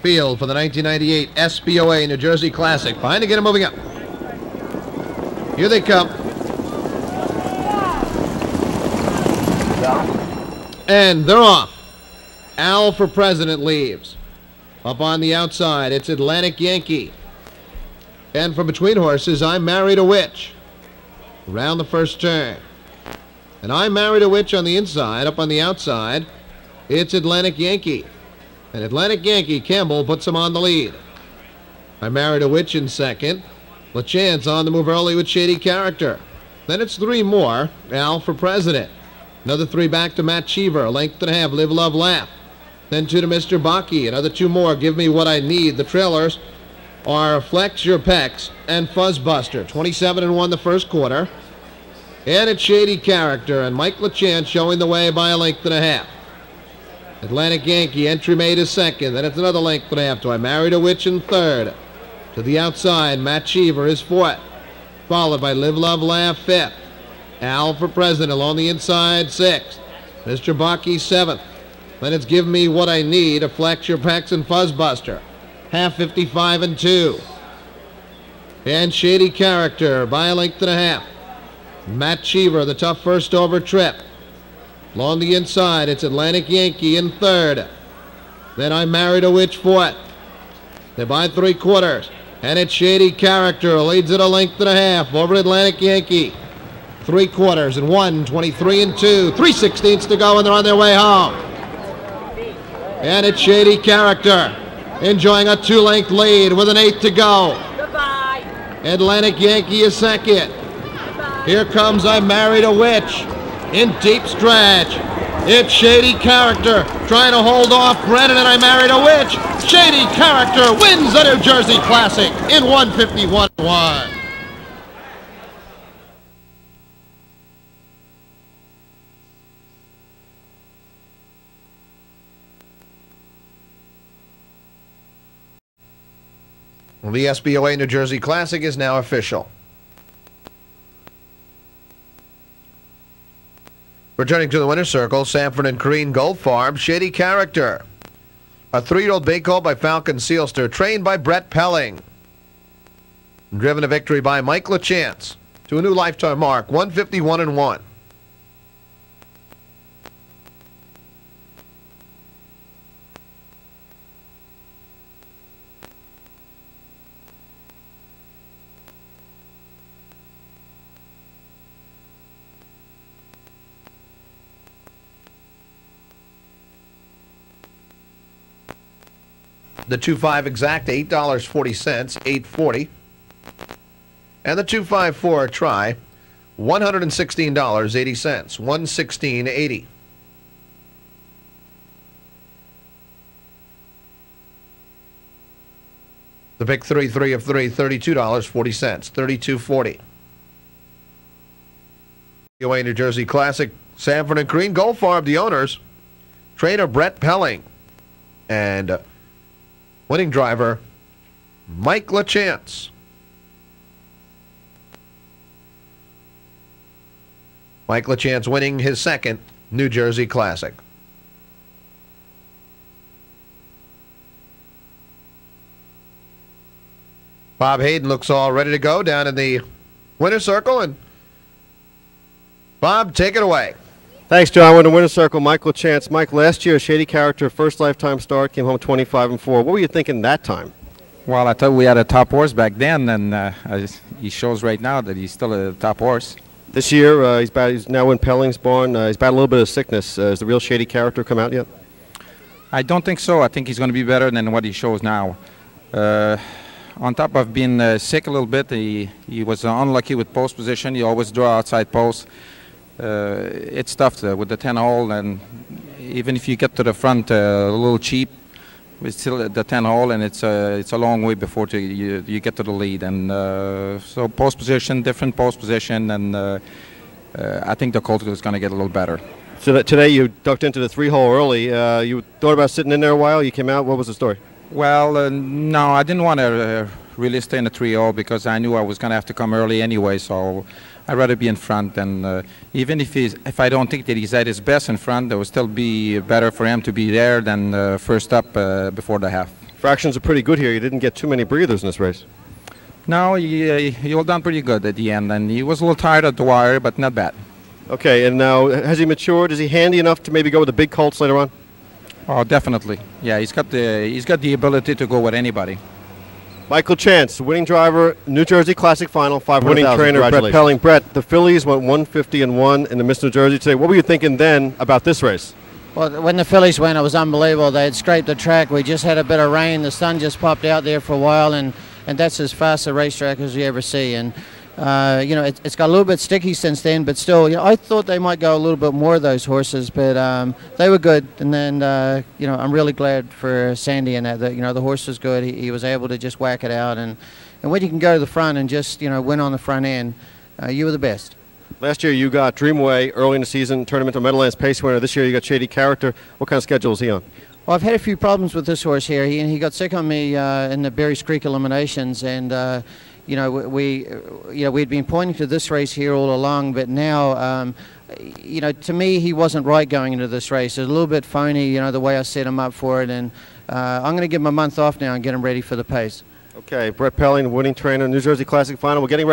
field for the 1998 SBOA New Jersey Classic. Fine to get them moving up. Here they come. And they're off. Al for president leaves. Up on the outside, it's Atlantic Yankee. And from between horses, I married a witch. Around the first turn. And I married a witch on the inside. Up on the outside, it's Atlantic Yankee. And Atlantic Yankee, Campbell puts him on the lead. I married a witch in second. LaChance on the move early with Shady Character. Then it's three more. Al for president. Another three back to Matt Cheever. Length and a half. Live, love, laugh. Then two to Mr. Baki. Another two more. Give me what I need. The trailers are Flex Your Pecs and Fuzzbuster. 27 and 1 the first quarter. And it's Shady Character and Mike LaChance showing the way by a length and a half. Atlantic Yankee entry made is second. Then it's another length and a half to I Married a Witch in third. To the outside, Matt Cheever is fourth. Followed by Live, Love, Laugh fifth. Al for president along the inside sixth. Mr. Baki seventh. Then it's Give Me What I Need, a Flex Your Pecs and Fuzzbuster. Half 55 and 2. And Shady Character by a length and a half. Matt Cheever, the tough first over trip. Along the inside, it's Atlantic Yankee in third. Then I Married a Witch fourth. They're by three quarters. And it's Shady Character leads it a length and a half over Atlantic Yankee. Three quarters and one, 23 and two. Three sixteenths to go and they're on their way home. And it's Shady Character enjoying a two-length lead with an eighth to go. Goodbye. Atlantic Yankee is second. Here comes I Married a Witch in deep stretch. It's Shady Character trying to hold off Brennan and I Married a Witch. Shady Character wins the New Jersey Classic in 151-1. Well, the SBOA New Jersey Classic is now official. Returning to the winner's circle, Sanford and Green Gold Farm, Shady Character. A three-year-old bay called by Falcon Seelster, trained by Brett Pelling. Driven to victory by Mike LaChance to a new lifetime mark, 151 and 1. The 2.5 exact, $8.40, 840 And the 254 try, $116.80, 116.80 The pick 3, 3 of 3, $32.40, 32.40 UA New Jersey Classic, Sanford and Green Gold Farm, the owners, trainer Brett Pelling, and winning driver Mike LaChance. Mike LaChance winning his second New Jersey Classic. Bob Hayden looks all ready to go down in the winner's circle. And Bob, take it away. Thanks, John. We're in the winner's circle. Michel LaChance. Mike, last year, Shady Character, first lifetime start, came home 25 and 4. What were you thinking that time? Well, I thought we had a top horse back then, and uh, he shows right now that he's still a top horse. This year, uh, he's, bat- he's now in Pelling's barn. Uh, he's battled a little bit of sickness. Uh, has the real Shady Character come out yet? I don't think so. I think he's going to be better than what he shows now. Uh, on top of being uh, sick a little bit, he, he was unlucky with post position. He always draw outside post. Uh, it's tough uh, with the 10 hole, and even if you get to the front uh, a little cheap, it's still at the 10 hole, and it's a it's a long way before to, you you get to the lead. And so post position, different post position, and I think the Colt is going to get a little better. So that today you ducked into the three hole early. Uh, you thought about sitting in there a while. You came out. What was the story? Well, uh, no, I didn't want to uh, really stay in the three hole because I knew I was going to have to come early anyway. So I'd rather be in front. And uh, even if he's, if I don't think that he's at his best in front, it would still be better for him to be there than uh, first up uh, before the half. Fractions are pretty good here. You didn't get too many breathers in this race. No, he, uh, he held on pretty good at the end, and he was a little tired at the wire, but not bad. Okay, and now has he matured? Is he handy enough to maybe go with the big colts later on? Oh, definitely. Yeah, he's got the he's got the ability to go with anybody. Michel LaChance, winning driver, New Jersey Classic Final, 500,000. Winning trainer, Brett Pelling. Brett, the fillies went 150 and 1 in the Miss New Jersey today. What were you thinking then about this race? Well, when the fillies went, it was unbelievable. They had scraped the track. We just had a bit of rain. The sun just popped out there for a while, and, and that's as fast a racetrack as you ever see. And uh, you know, it, it's got a little bit sticky since then, but still, you know, I thought they might go a little bit more of those horses, but um, they were good. And then, uh, you know, I'm really glad for Sandy and that. that you know, the horse was good. He, he was able to just whack it out, and and when you can go to the front and just you know win on the front end, uh, you were the best. Last year you got Dream Away early in the season, tournament to Meadowlands Pace winner. This year you got Shady Character. What kind of schedule is he on? Well, I've had a few problems with this horse here. He, he got sick on me uh, in the Berry's Creek eliminations, and uh, you know we, you know we'd been pointing to this race here all along, but now. Um, you know, to me, he wasn't right going into this race. It's a little bit phony, you know, the way I set him up for it. And uh, I'm going to give him a month off now and get him ready for the pace. Okay, Brett Pelling, winning trainer, New Jersey Classic Final. We're getting ready.